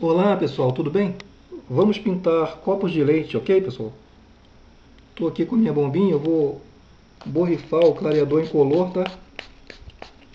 Olá pessoal, tudo bem? Vamos pintar copos de leite, ok pessoal? Estou aqui com minha bombinha, eu vou borrifar o clareador incolor, tá?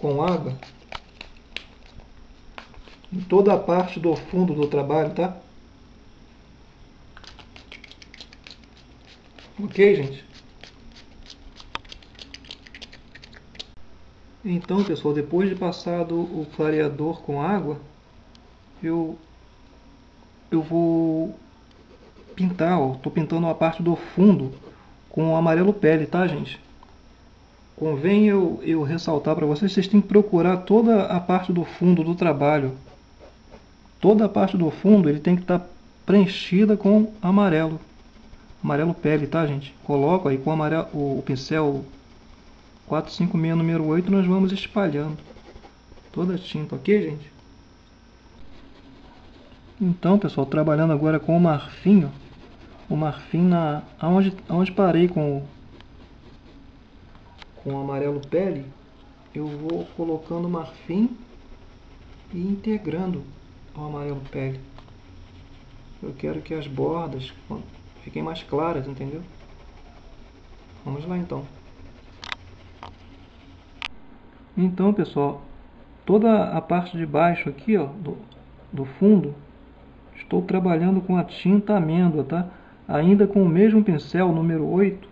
Com água. Em toda a parte do fundo do trabalho, tá? Ok, gente? Então, pessoal, depois de passado o clareador com água, eu eu vou pintar, ó, tô pintando a parte do fundo com amarelo pele, tá, gente? Convém eu, eu ressaltar para vocês, vocês têm que procurar toda a parte do fundo do trabalho. Toda a parte do fundo ele tem que estar tá preenchida com amarelo. Amarelo pele, tá, gente? Coloco aí com amarelo, o, o pincel 456 número 8, nós vamos espalhando toda a tinta, ok, gente? Então, pessoal, trabalhando agora com o marfim, ó, o marfim na aonde, aonde parei com o, com o amarelo pele, eu vou colocando o marfim e integrando o amarelo pele. Eu quero que as bordas fiquem mais claras, entendeu? Vamos lá então. Então, pessoal, toda a parte de baixo aqui, ó, do, do fundo, Estou trabalhando com a tinta amêndoa, tá? Ainda com o mesmo pincel, número 8,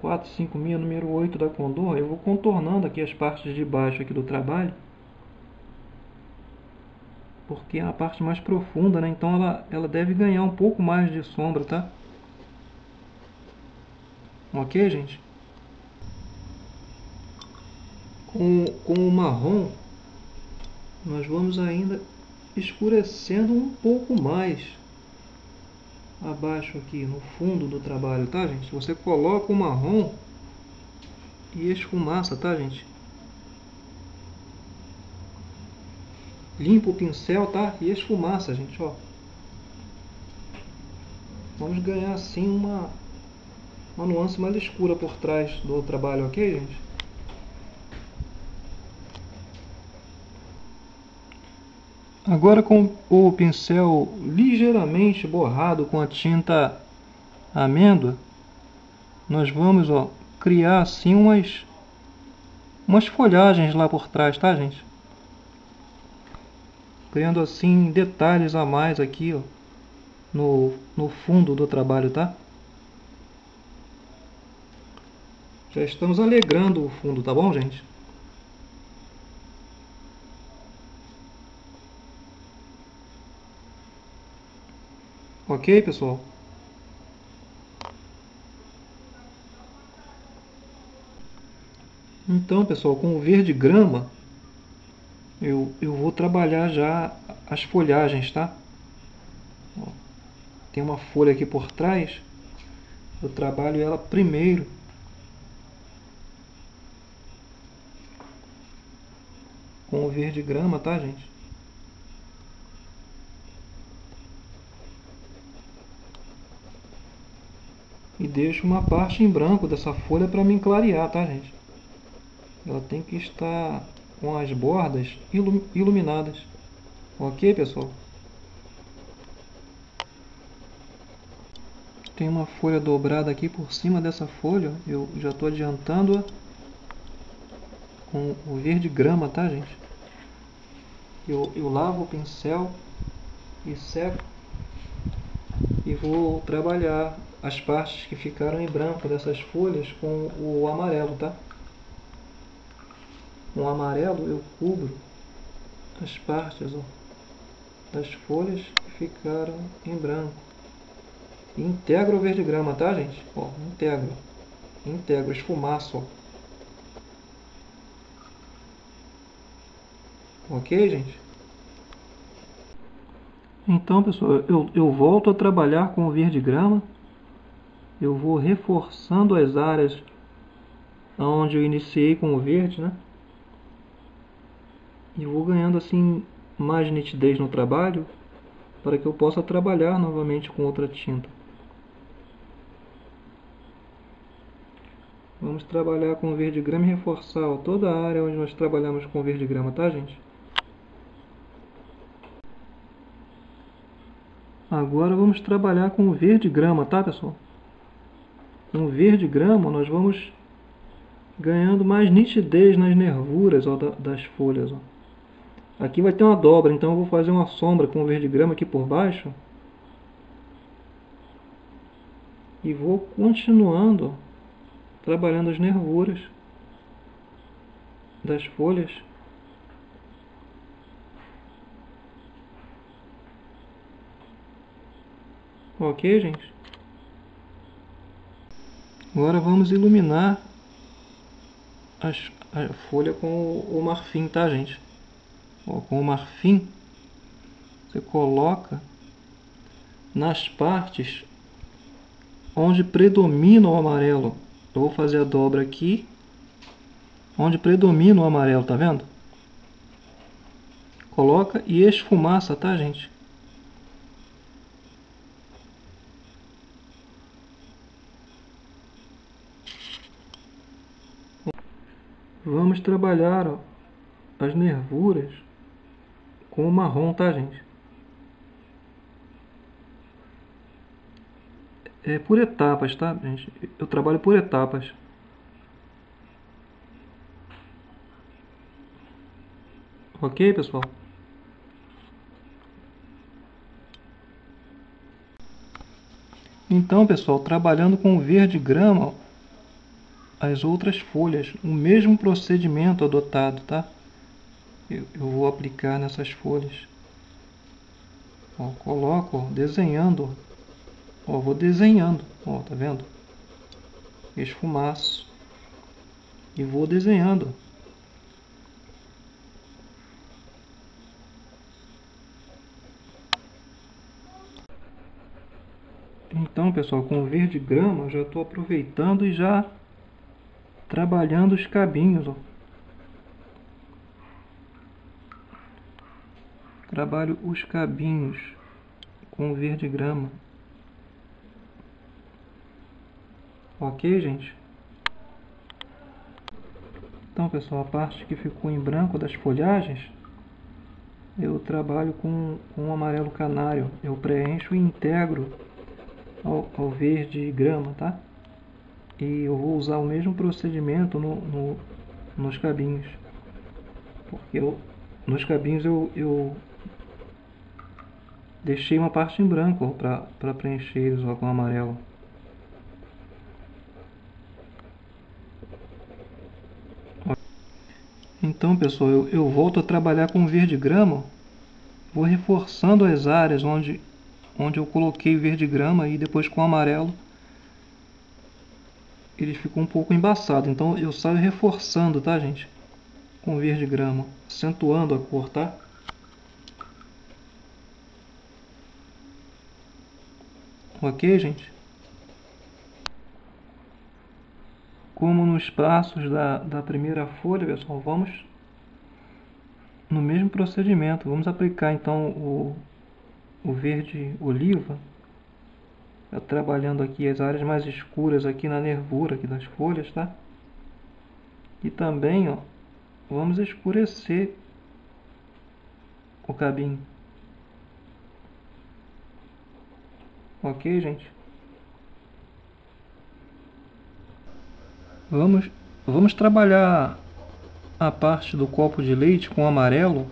456, número 8 da Condor, eu vou contornando aqui as partes de baixo aqui do trabalho. Porque é a parte mais profunda, né? Então ela, ela deve ganhar um pouco mais de sombra, tá? Ok, gente? Com, com o marrom, nós vamos ainda escurecendo um pouco mais abaixo aqui no fundo do trabalho, tá gente? Você coloca o marrom e esfumaça, tá gente? Limpa o pincel, tá? E esfumaça, gente, ó. Vamos ganhar assim uma, uma nuance mais escura por trás do trabalho, ok, gente? Agora com o pincel ligeiramente borrado com a tinta amêndoa, nós vamos ó, criar assim umas, umas folhagens lá por trás, tá gente? Criando assim detalhes a mais aqui ó, no, no fundo do trabalho, tá? Já estamos alegrando o fundo, tá bom gente? Ok, pessoal? Então, pessoal, com o verde grama, eu, eu vou trabalhar já as folhagens, tá? Ó, tem uma folha aqui por trás, eu trabalho ela primeiro. Com o verde grama, tá, gente? E deixo uma parte em branco dessa folha para me clarear, tá gente? Ela tem que estar com as bordas iluminadas. Ok, pessoal? Tem uma folha dobrada aqui por cima dessa folha. Eu já estou adiantando-a com o verde grama, tá, gente? Eu, eu lavo o pincel e seco e vou trabalhar as partes que ficaram em branco dessas folhas com o amarelo, tá? Com o amarelo eu cubro as partes ó, das folhas que ficaram em branco. E integro o verde grama, tá gente? Ó, integro. Integro, esfumaço, ó. Ok, gente? Então, pessoal, eu, eu volto a trabalhar com o verde grama eu vou reforçando as áreas onde eu iniciei com o verde, né? E vou ganhando assim mais nitidez no trabalho para que eu possa trabalhar novamente com outra tinta. Vamos trabalhar com verde grama e reforçar toda a área onde nós trabalhamos com verde grama, tá gente? Agora vamos trabalhar com o verde grama, tá pessoal? O verde grama nós vamos ganhando mais nitidez nas nervuras ó, das folhas. Ó. Aqui vai ter uma dobra, então eu vou fazer uma sombra com o verde grama aqui por baixo. E vou continuando trabalhando as nervuras das folhas. Ok, gente? Agora vamos iluminar as, a folha com o, o marfim, tá, gente? Ó, com o marfim, você coloca nas partes onde predomina o amarelo. Eu vou fazer a dobra aqui, onde predomina o amarelo, tá vendo? Coloca e esfumaça, tá, gente? Vamos trabalhar ó, as nervuras com o marrom, tá, gente? É por etapas, tá, gente? Eu trabalho por etapas. Ok, pessoal? Então, pessoal, trabalhando com verde grama, as outras folhas, o mesmo procedimento adotado, tá? Eu, eu vou aplicar nessas folhas. Ó, coloco, ó, desenhando. Ó, vou desenhando, ó, tá vendo? Esfumaço. E vou desenhando. Então, pessoal, com o verde grama, já estou aproveitando e já trabalhando os cabinhos. Ó. Trabalho os cabinhos com verde grama. Ok, gente? Então, pessoal, a parte que ficou em branco das folhagens, eu trabalho com, com amarelo canário. Eu preencho e integro ao, ao verde grama, tá? E eu vou usar o mesmo procedimento no, no nos cabinhos. Porque eu, nos cabinhos eu, eu deixei uma parte em branco para preencher eles com amarelo. Então pessoal eu, eu volto a trabalhar com verde grama vou reforçando as áreas onde onde eu coloquei verde grama e depois com amarelo ele ficou um pouco embaçado. Então eu saio reforçando, tá, gente? Com verde grama, acentuando a cor, tá? Ok, gente? Como nos passos da, da primeira folha, pessoal, vamos no mesmo procedimento. Vamos aplicar então o, o verde oliva trabalhando aqui as áreas mais escuras aqui na nervura aqui das folhas, tá? E também, ó, vamos escurecer o cabinho. Ok, gente? Vamos, vamos trabalhar a parte do copo de leite com amarelo,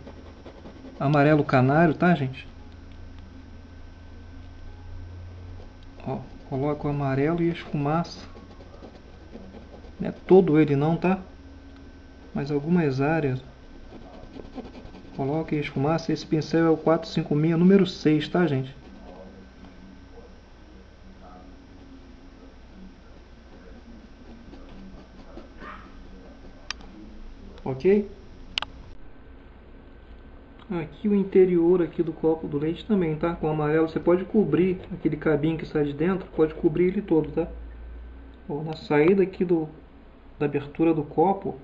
amarelo canário, tá, gente? Ó, coloco o amarelo e esfumaça. Não é todo ele não, tá? Mas algumas áreas. Coloque esfumaça. Esse pincel é o 456, número 6, tá, gente? Ok? Aqui o interior aqui do copo do leite também, tá? Com amarelo você pode cobrir aquele cabinho que sai de dentro, pode cobrir ele todo, tá? Ou na saída aqui do, da abertura do copo,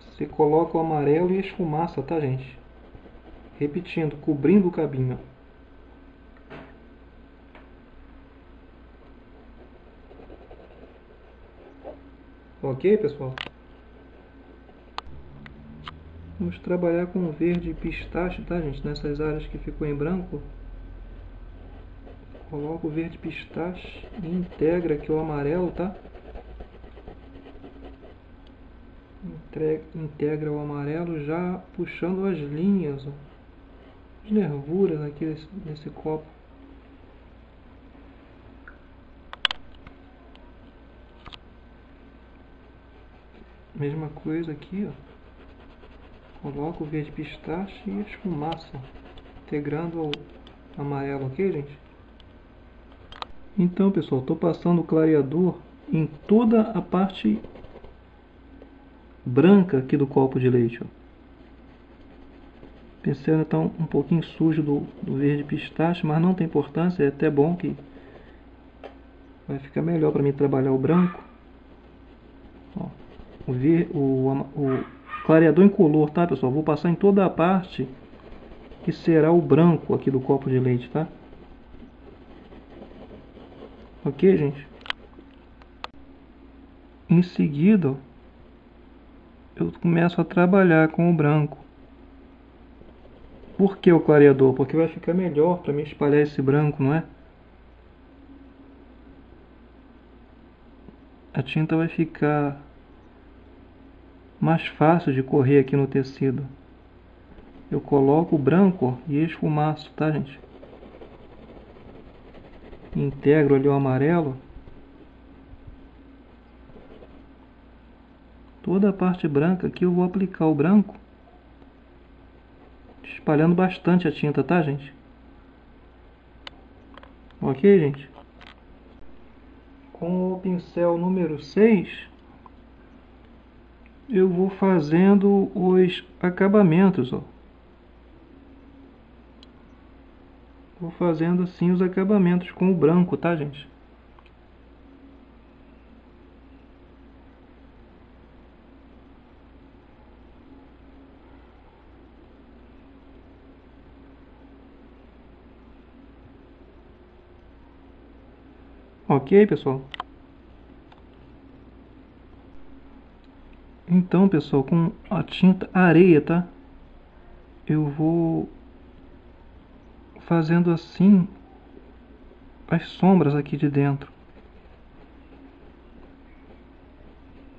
você coloca o amarelo e a esfumaça, tá gente? Repetindo, cobrindo o cabinho. Ok, pessoal? Vamos trabalhar com verde pistache, tá gente? Nessas áreas que ficou em branco. Coloco o verde pistache e integra aqui o amarelo, tá? Integra o amarelo já puxando as linhas, ó. As nervuras aqui nesse, nesse copo. Mesma coisa aqui, ó. Coloco o verde pistache e esfumaça, integrando o amarelo, ok, gente? Então, pessoal, estou passando o clareador em toda a parte branca aqui do copo de leite. Ó. Pincel está um, um pouquinho sujo do, do verde pistache, mas não tem importância, é até bom que vai ficar melhor para mim trabalhar o branco. Ó, o, ver, o, o clareador incolor, tá pessoal? Vou passar em toda a parte que será o branco aqui do copo de leite, tá? Ok, gente? Em seguida, eu começo a trabalhar com o branco. Por que o clareador? Porque vai ficar melhor para mim espalhar esse branco, não é? A tinta vai ficar mais fácil de correr aqui no tecido. Eu coloco o branco e esfumaço, tá gente? integro ali o amarelo, toda a parte branca aqui eu vou aplicar o branco, espalhando bastante a tinta, tá gente? Ok, gente? Com o pincel número 6, eu vou fazendo os acabamentos, ó. Vou fazendo assim os acabamentos com o branco, tá, gente? Ok, pessoal? Então, pessoal, com a tinta areia, tá? Eu vou fazendo assim as sombras aqui de dentro.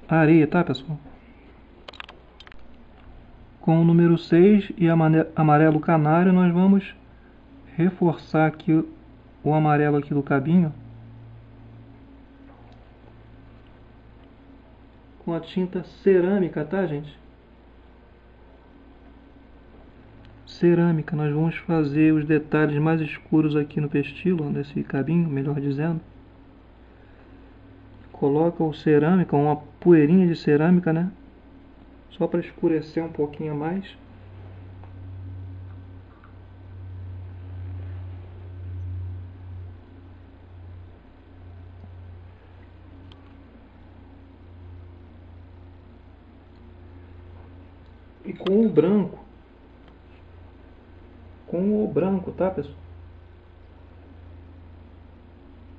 Areia, tá pessoal? Com o número 6 e amarelo canário nós vamos reforçar aqui o amarelo aqui do cabinho com a tinta cerâmica, tá gente? cerâmica, nós vamos fazer os detalhes mais escuros aqui no pestilo, nesse cabinho, melhor dizendo. Coloca o cerâmica, uma poeirinha de cerâmica, né? Só para escurecer um pouquinho mais. E com o branco, com o branco, tá pessoal?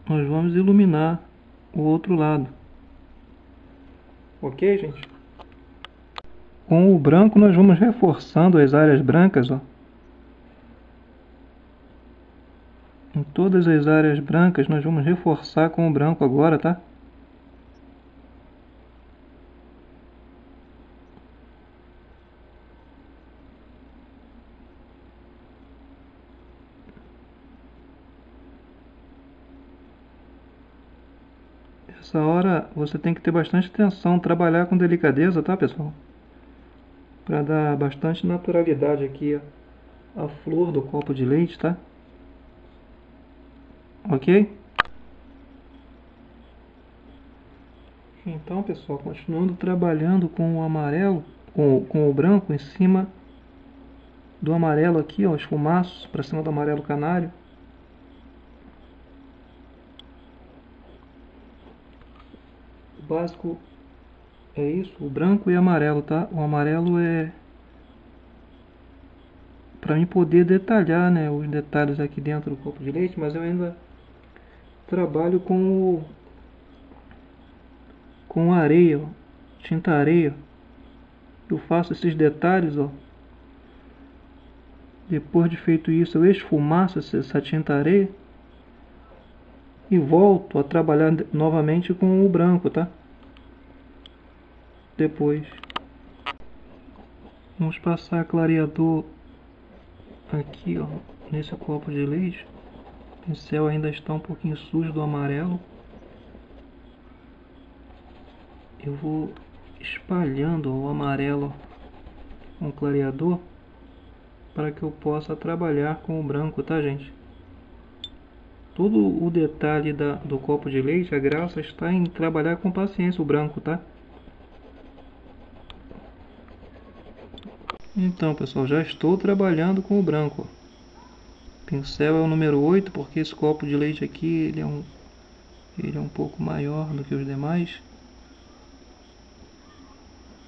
Nós vamos iluminar o outro lado. Ok, gente? Com o branco nós vamos reforçando as áreas brancas, ó. Em todas as áreas brancas nós vamos reforçar com o branco agora, tá? Essa hora você tem que ter bastante atenção, trabalhar com delicadeza, tá pessoal? Para dar bastante naturalidade aqui a flor do copo de leite, tá? Ok? Então pessoal, continuando trabalhando com o amarelo, com, com o branco em cima do amarelo aqui, ó, esfumaços para cima do amarelo canário. Básico é isso, o branco e amarelo, tá? O amarelo é para mim poder detalhar, né, os detalhes aqui dentro do copo de leite, mas eu ainda trabalho com o com areia, ó, tinta areia. Eu faço esses detalhes, ó. Depois de feito isso, eu esfumaço essa tinta areia e volto a trabalhar novamente com o branco, tá? Depois. Vamos passar clareador aqui, ó, nesse copo de leite. O pincel ainda está um pouquinho sujo do amarelo. Eu vou espalhando o amarelo com o clareador para que eu possa trabalhar com o branco, tá gente? Todo o detalhe da, do copo de leite, a graça está em trabalhar com paciência o branco, tá? Então pessoal, já estou trabalhando com o branco. Pincel é o número 8, porque esse copo de leite aqui ele é um, ele é um pouco maior do que os demais.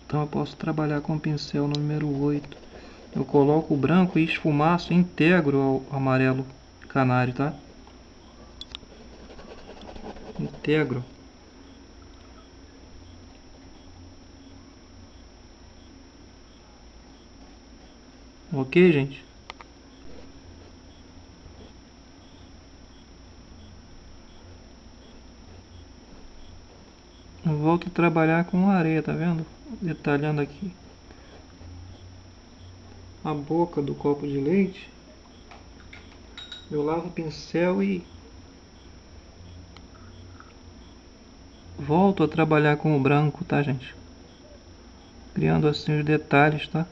Então eu posso trabalhar com o pincel número 8. Eu coloco o branco e esfumaço integro ao amarelo canário, tá? Integro. Ok, gente? Eu volto a trabalhar com areia, tá vendo? Detalhando aqui a boca do copo de leite. Eu lavo o pincel e volto a trabalhar com o branco, tá, gente? Criando assim os detalhes, tá?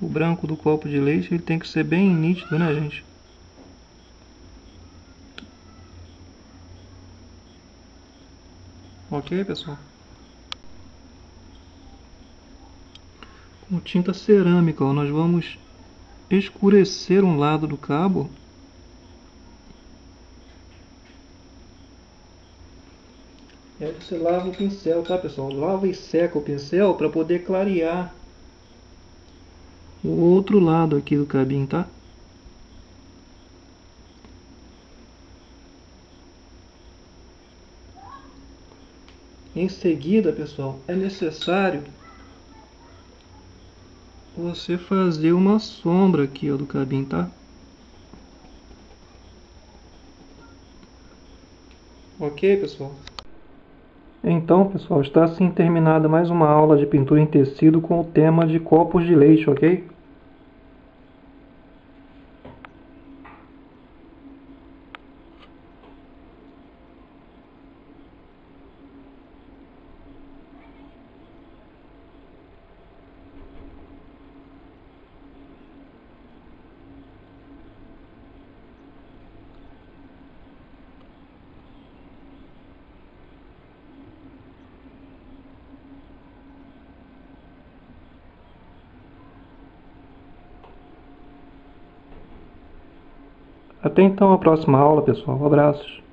O branco do copo de leite ele tem que ser bem nítido, né, gente? Ok, pessoal? Com tinta cerâmica, ó, nós vamos escurecer um lado do cabo E aí você lava o pincel, tá pessoal? Lava e seca o pincel para poder clarear o outro lado aqui do cabinho, tá? Em seguida, pessoal, é necessário você fazer uma sombra aqui ó, do cabinho, tá? Ok, pessoal? Então, pessoal, está assim terminada mais uma aula de pintura em tecido com o tema de copos de leite, ok? Até então a próxima aula, pessoal. Abraços.